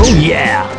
Oh yeah!